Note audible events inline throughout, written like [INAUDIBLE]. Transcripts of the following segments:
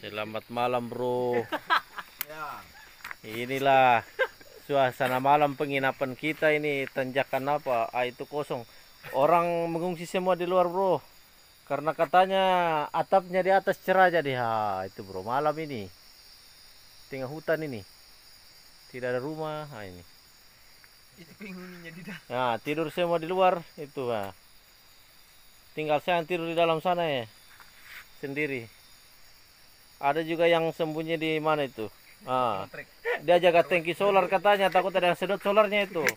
Selamat malam bro. [LAUGHS] Ya. Inilah suasana malam penginapan kita ini tanjakan apa? Ah itu kosong. Orang mengungsi semua di luar bro. Karena katanya atapnya di atas cerah jadi ha itu bro malam ini. Tengah hutan ini. Tidak ada rumah. Ah ini. Itu penghuninya di dalam. Nah tidur semua di luar itu ha. Tinggal saya tidur di dalam sana ya. Sendiri. Ada juga yang sembunyi di mana itu? Ah. Dia jaga tangki solar katanya, takut ada yang sedot solarnya itu. [LAUGHS]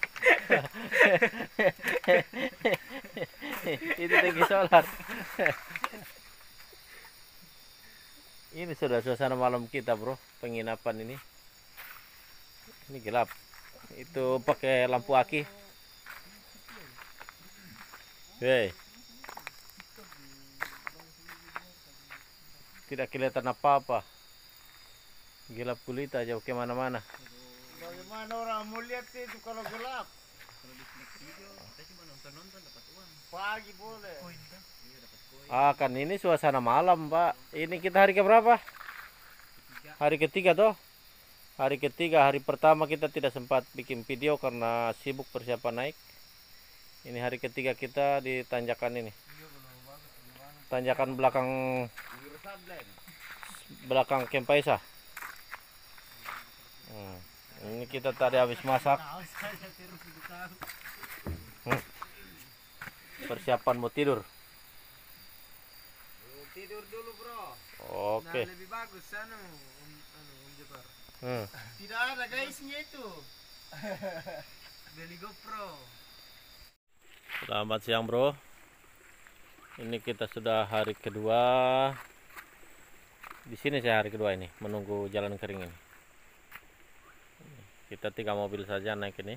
itu tangki solar. ini sudah suasana malam kita, Bro. Penginapan ini. Ini gelap. Itu pakai lampu aki. Hei. Tidak kelihatan apa-apa. Gelap gulita jauh ke mana-mana. Bagaimana orang mau lihat itu kalau gelap? Pagi boleh. Ah kan ini suasana malam pak Ini kita hari ke berapa? Hari ketiga toh Hari ketiga hari pertama kita tidak sempat bikin video karena sibuk persiapan naik Ini hari ketiga kita di tanjakan ini Tanjakan belakang belakang Kempaisa hmm. Ini kita tadi habis masak Persiapan mau tidur Tidur dulu bro. Oke Nah, lebih bagus anu, Om, anu, Jepar. hmm. Tidak ada guysnya itu. Beli GoPro. Selamat siang bro Ini kita sudah hari kedua Di sini saya hari kedua ini Menunggu jalan kering ini. Kita tiga mobil saja naik ini.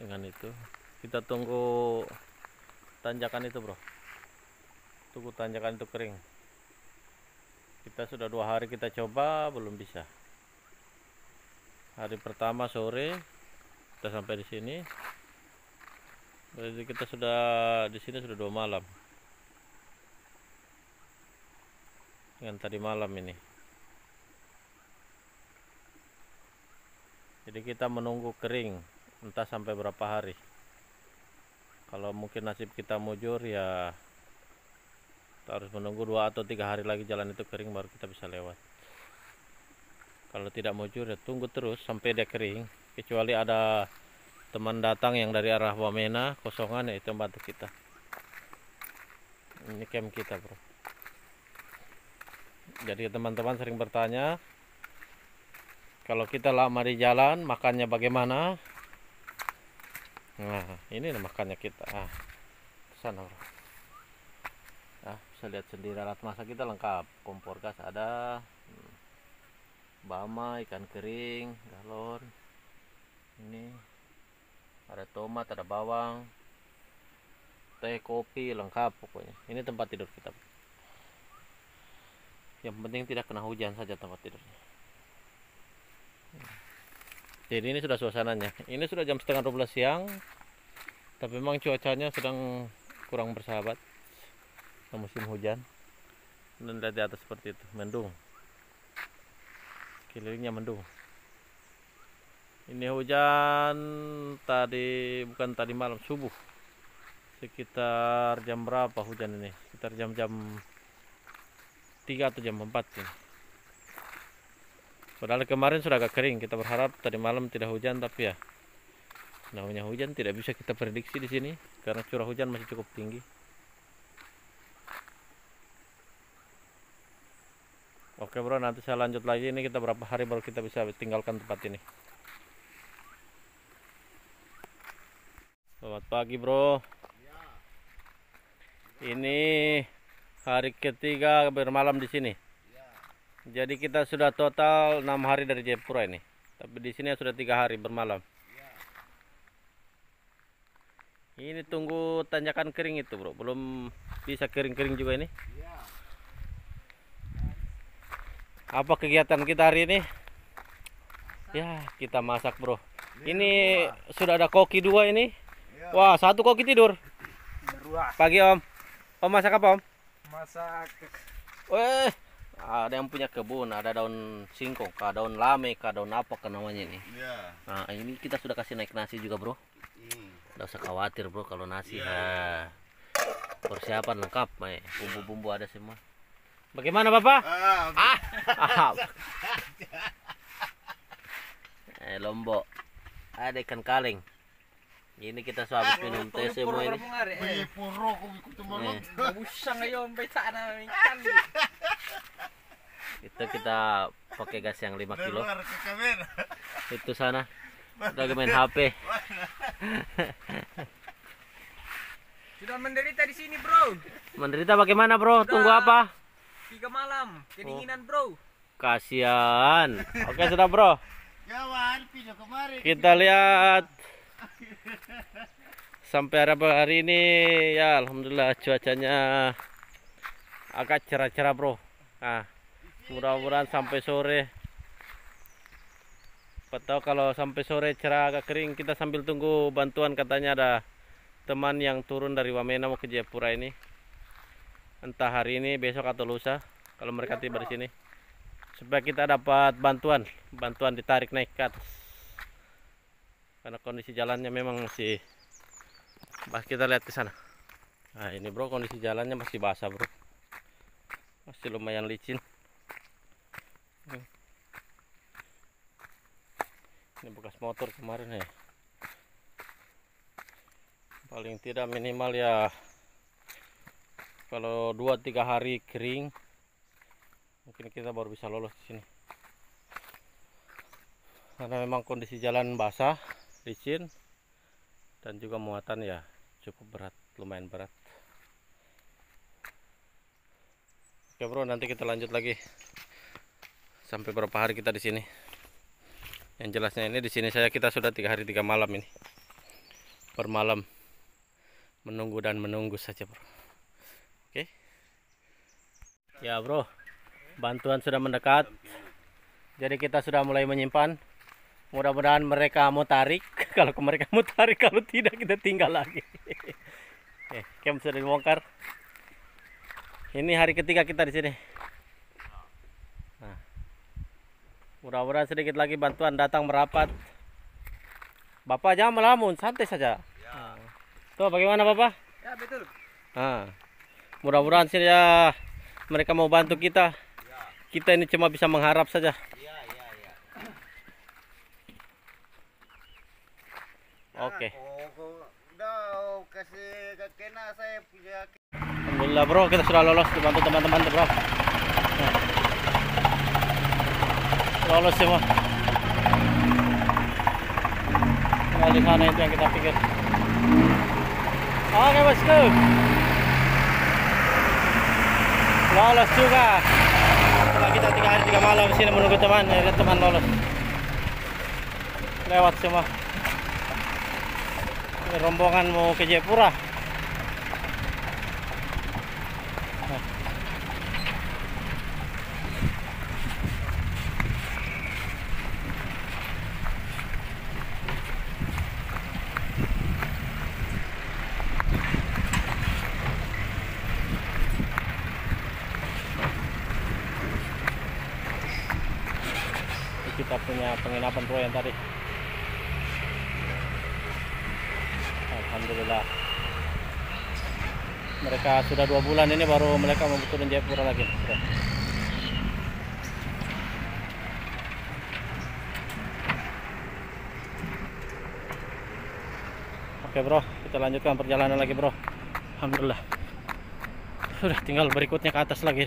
Dengan itu Kita tunggu Tanjakan itu bro. Tunggu tanjakan itu kering. Kita sudah dua hari kita coba Belum bisa. Hari pertama sore kita sampai di sini. Jadi kita sudah di sini sudah dua malam dengan tadi malam ini. Jadi kita menunggu kering entah sampai berapa hari. Kalau mungkin nasib kita mujur ya kita harus menunggu dua atau tiga hari lagi jalan itu kering baru kita bisa lewat. Kalau tidak mujur ya tunggu terus sampai dia kering. Kecuali ada teman datang yang dari arah Wamena kosongan ya itu bantu kita. Ini camp kita bro jadi teman-teman sering bertanya kalau kita lama di jalan makannya bagaimana? Nah ini makannya kita. Ah sana bro ah bisa lihat sendiri alat masak kita lengkap. Kompor gas ada. Hmm. Bama ikan kering galon. Ini. Ada tomat ada bawang. Teh kopi lengkap pokoknya. Ini tempat tidur kita yang penting tidak kena hujan saja tempat tidurnya. Jadi ini sudah suasananya. Ini sudah jam setengah 12 siang tapi memang cuacanya sedang kurang bersahabat. Musim hujan. Dan lihat di atas seperti itu mendung. Kelilingnya mendung. Ini hujan tadi bukan tadi malam subuh. Sekitar jam berapa hujan ini? Sekitar jam-jam 3 atau jam 4 ini padahal kemarin sudah agak kering kita berharap tadi malam tidak hujan tapi ya namanya hujan tidak bisa kita prediksi di sini karena curah hujan masih cukup tinggi Oke bro, nanti saya lanjut lagi. Ini kita berapa hari baru kita bisa tinggalkan tempat ini. Selamat pagi bro. Ini hari ketiga bermalam di sini. Jadi kita sudah total enam hari dari Jayapura ini. Tapi di sini sudah tiga hari bermalam. Ini tunggu tanjakan kering itu bro. Belum bisa kering-kering juga ini. apa kegiatan kita hari ini ya kita masak bro ini sudah ada koki dua ini wah satu koki tidur pagi om Om masak apa om? Masak Weh, ada yang punya kebun, ada daun singkong, kah daun lame, kah daun apa ke namanya ini. Ya. Nah ini kita sudah kasih naik nasi juga bro. Hmm. Tidak usah khawatir bro kalau nasi. Iya. ha. Persiapan lengkap, Mai. bumbu-bumbu ada semua. Bagaimana bapak? Ah, Ah, ah. eh lombok, ada ikan kaleng. Ini kita sudah habis minum teh semua ini. puro ikut tumalog. Busang na ikan. [LAUGHS] Itu kita pakai gas yang 5 kilo. Keluar ke kamera. Itu sana. Lagi main HP. Sudah menderita di sini, bro. Menderita bagaimana bro? Tunggu apa? Tiga malam, kedinginan, bro. Kasihan. Oke sudah bro. Kita lihat sampai hari ini ya alhamdulillah cuacanya agak cerah-cerah bro. Nah, mudah-mudahan sampai sore. Atau kalau sampai sore cerah agak kering kita sambil tunggu bantuan katanya ada teman yang turun dari Wamena mau ke Jayapura ini. Entah hari ini, besok atau lusa kalau mereka tiba di sini. Supaya kita dapat bantuan, bantuan ditarik naik ke atas karena kondisi jalannya memang masih Bah, kita lihat ke sana. Nah ini bro kondisi jalannya masih basah bro. Masih lumayan licin. Ini bekas motor kemarin ya. Paling tidak minimal ya kalau 2-3 hari kering mungkin kita baru bisa lolos di sini. Karena memang kondisi jalan basah licin dan juga muatan ya cukup berat lumayan berat. Oke bro nanti kita lanjut lagi. Sampai berapa hari kita di sini? Yang jelasnya ini di sini saya kita sudah tiga hari tiga malam ini. Per malam. Menunggu dan menunggu saja bro. Oke? Ya bro. Bantuan sudah mendekat. Jadi kita sudah mulai menyimpan mudah-mudahan mereka mau tarik. [LAUGHS] Kalau mereka mau tarik kalau tidak kita tinggal lagi. [LAUGHS] Eh camp sudah dibongkar. Ini hari ketiga kita di sini. Nah, mudah-mudahan sedikit lagi bantuan datang merapat. Bapak jangan melamun santai saja. Nah. tuh bagaimana bapak? Ya, betul. nah, mudah-mudahan sih ya mereka mau bantu kita. Kita ini cuma bisa mengharap saja. Ya, ya, ya. Oke Alhamdulillah bro, kita sudah lolos dibantu teman-teman bro. Nah. Lolos semua. Tinggal di sana itu yang kita pikir. Oke bosku. Lolos juga. Setelah kita tiga hari tiga malam di sini menunggu teman, ya teman lolos. Lewat semua. Rombongan mau ke. Ini kita punya penginapan bro yang tadi Alhamdulillah. Mereka sudah dua bulan ini baru mereka turun Jayapura lagi. Bro. Oke bro. Kita lanjutkan perjalanan lagi bro. Alhamdulillah. Sudah tinggal berikutnya ke atas lagi.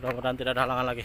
Mudah-mudahan tidak ada halangan lagi